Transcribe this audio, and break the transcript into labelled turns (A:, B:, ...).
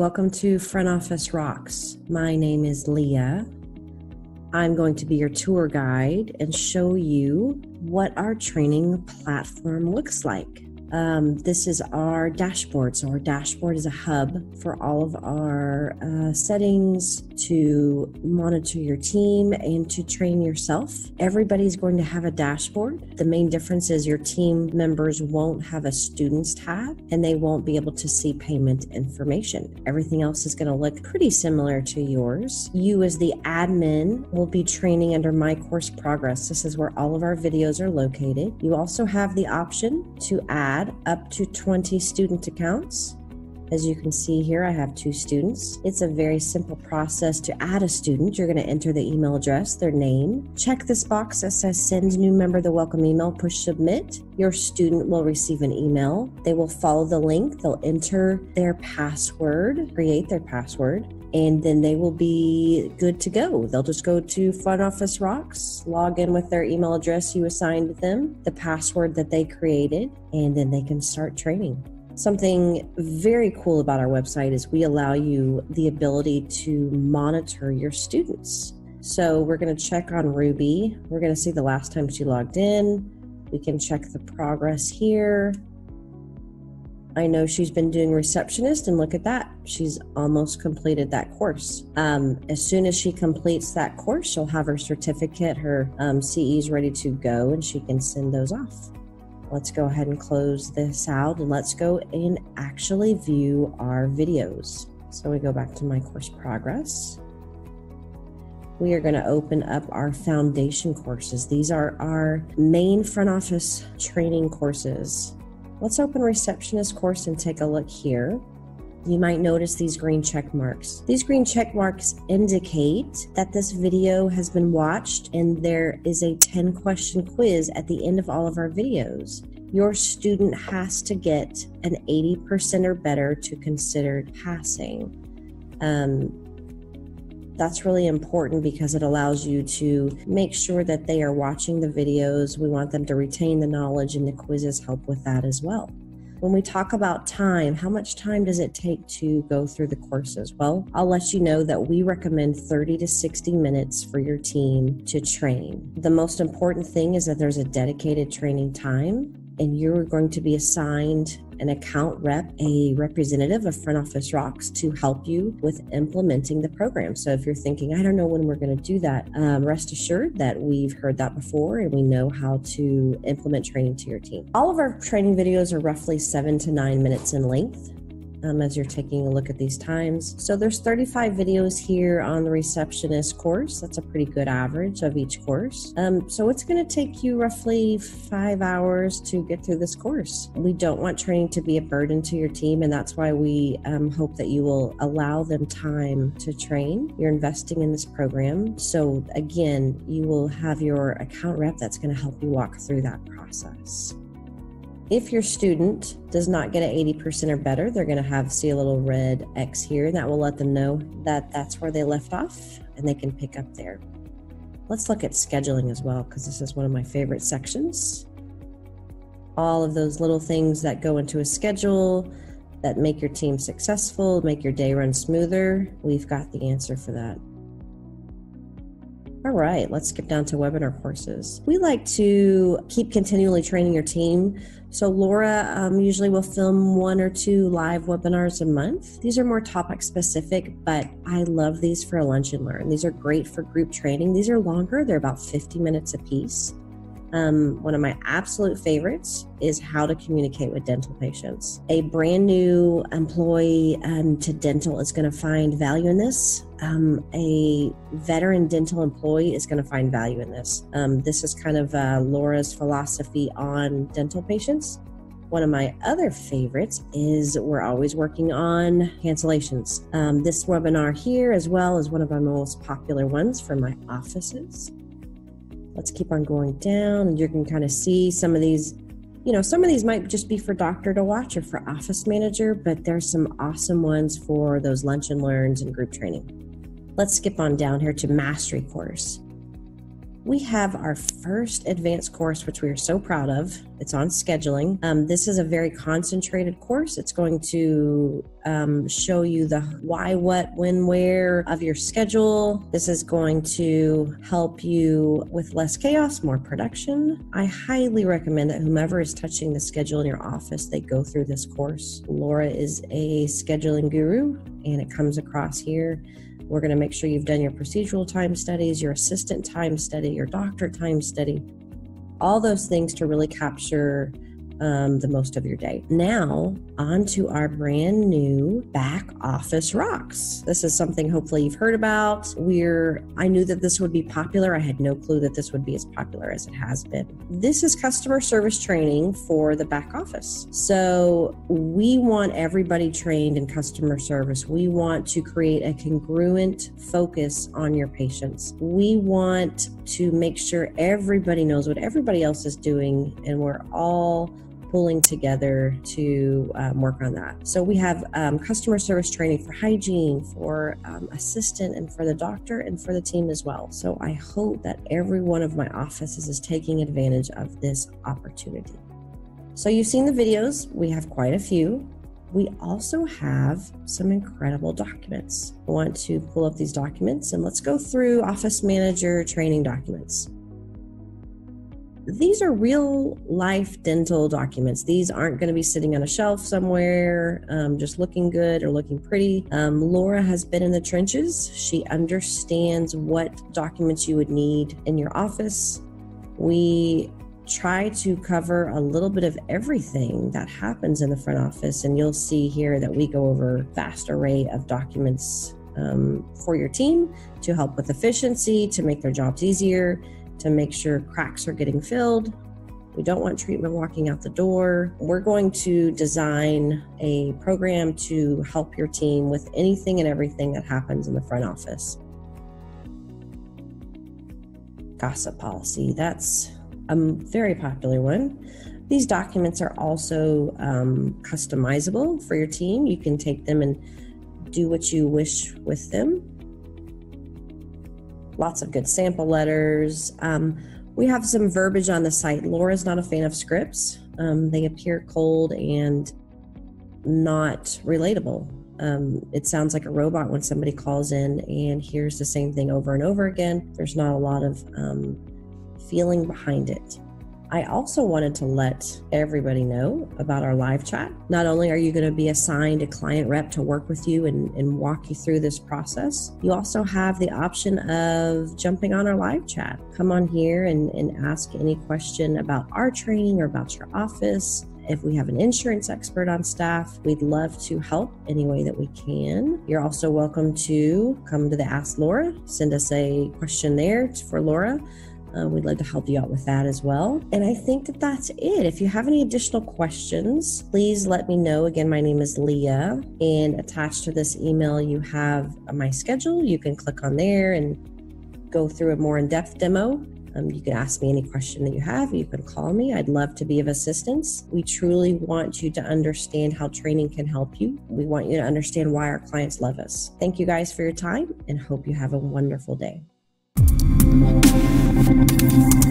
A: welcome to Front Office Rocks. My name is Leah. I'm going to be your tour guide and show you what our training platform looks like. Um, this is our dashboard. So, our dashboard is a hub for all of our uh, settings to monitor your team and to train yourself. Everybody's going to have a dashboard. The main difference is your team members won't have a students tab and they won't be able to see payment information. Everything else is going to look pretty similar to yours. You, as the admin, will be training under My Course Progress. This is where all of our videos are located. You also have the option to add add up to 20 student accounts. As you can see here, I have two students. It's a very simple process to add a student. You're going to enter the email address, their name, check this box that says send new member the welcome email, push submit. Your student will receive an email. They will follow the link, they'll enter their password, create their password, and then they will be good to go. They'll just go to Front Office Rocks, log in with their email address you assigned them, the password that they created, and then they can start training. Something very cool about our website is we allow you the ability to monitor your students. So we're going to check on Ruby. We're going to see the last time she logged in. We can check the progress here. I know she's been doing receptionist, and look at that. She's almost completed that course. Um, as soon as she completes that course, she'll have her certificate, her um, CEs ready to go, and she can send those off. Let's go ahead and close this out and let's go and actually view our videos. So we go back to my course progress. We are going to open up our foundation courses. These are our main front office training courses. Let's open receptionist course and take a look here. You might notice these green check marks. These green check marks indicate that this video has been watched and there is a 10 question quiz at the end of all of our videos. Your student has to get an 80% or better to consider passing. Um, that's really important because it allows you to make sure that they are watching the videos. We want them to retain the knowledge, and the quizzes help with that as well. When we talk about time, how much time does it take to go through the courses? Well, I'll let you know that we recommend 30 to 60 minutes for your team to train. The most important thing is that there's a dedicated training time and you're going to be assigned an account rep, a representative of Front Office Rocks to help you with implementing the program. So if you're thinking, I don't know when we're going to do that, um, rest assured that we've heard that before and we know how to implement training to your team. All of our training videos are roughly seven to nine minutes in length um, as you're taking a look at these times. So there's 35 videos here on the receptionist course. That's a pretty good average of each course. Um, so it's going to take you roughly five hours to get through this course. We don't want training to be a burden to your team, and that's why we um, hope that you will allow them time to train. You're investing in this program. So again, you will have your account rep that's going to help you walk through that process. If your student does not get an 80% or better, they're going to have see a little red X here, and that will let them know that that's where they left off and they can pick up there. Let's look at scheduling as well, because this is one of my favorite sections. All of those little things that go into a schedule that make your team successful, make your day run smoother, we've got the answer for that. All right, let's skip down to webinar courses. We like to keep continually training your team. So, Laura um, usually will film one or two live webinars a month. These are more topic specific, but I love these for a lunch and learn. These are great for group training. These are longer, they're about 50 minutes a piece. Um, one of my absolute favorites is how to communicate with dental patients. A brand new employee um, to dental is going to find value in this. Um, a veteran dental employee is going to find value in this. Um, this is kind of uh, Laura's philosophy on dental patients. One of my other favorites is we're always working on cancellations. Um, this webinar here, as well, is one of my most popular ones for my offices. Let's keep on going down, and you can kind of see some of these. You know, some of these might just be for doctor to watch or for office manager, but there's some awesome ones for those lunch and learns and group training. Let's skip on down here to mastery course. We have our first advanced course, which we are so proud of. It's on scheduling. Um, this is a very concentrated course. It's going to um, show you the why, what, when, where of your schedule. This is going to help you with less chaos, more production. I highly recommend that whomever is touching the schedule in your office, they go through this course. Laura is a scheduling guru, and it comes across here. We're going to make sure you've done your procedural time studies, your assistant time study, your doctor time study, all those things to really capture um, the most of your day. Now, on to our brand new back office rocks. This is something hopefully you've heard about. We're, I knew that this would be popular. I had no clue that this would be as popular as it has been. This is customer service training for the back office. So, we want everybody trained in customer service. We want to create a congruent focus on your patients. We want to make sure everybody knows what everybody else is doing and we're all pulling together to um, work on that. So we have um, customer service training for hygiene, for um, assistant, and for the doctor and for the team as well. So I hope that every one of my offices is taking advantage of this opportunity. So you've seen the videos, we have quite a few. We also have some incredible documents. I want to pull up these documents and let's go through Office Manager training documents these are real life dental documents. These aren't going to be sitting on a shelf somewhere, um, just looking good or looking pretty. Um, Laura has been in the trenches. She understands what documents you would need in your office. We try to cover a little bit of everything that happens in the front office, and you'll see here that we go over a vast array of documents um, for your team to help with efficiency, to make their jobs easier to make sure cracks are getting filled. We don't want treatment walking out the door. We're going to design a program to help your team with anything and everything that happens in the front office. Gossip policy, that's a very popular one. These documents are also um, customizable for your team. You can take them and do what you wish with them lots of good sample letters. Um, we have some verbiage on the site. Laura's not a fan of scripts, um, they appear cold and not relatable. Um, it sounds like a robot when somebody calls in and hears the same thing over and over again. There's not a lot of um, feeling behind it. I also wanted to let everybody know about our live chat. Not only are you going to be assigned a client rep to work with you and, and walk you through this process, you also have the option of jumping on our live chat. Come on here and, and ask any question about our training or about your office. If we have an insurance expert on staff, we'd love to help any way that we can. You're also welcome to come to the Ask Laura, send us a question there for Laura. Uh, we'd love to help you out with that as well. And I think that that's it. If you have any additional questions, please let me know. Again, my name is Leah, and attached to this email, you have my schedule. You can click on there and go through a more in depth demo. Um, you can ask me any question that you have. You can call me. I'd love to be of assistance. We truly want you to understand how training can help you. We want you to understand why our clients love us. Thank you guys for your time and hope you have a wonderful day. Thank you.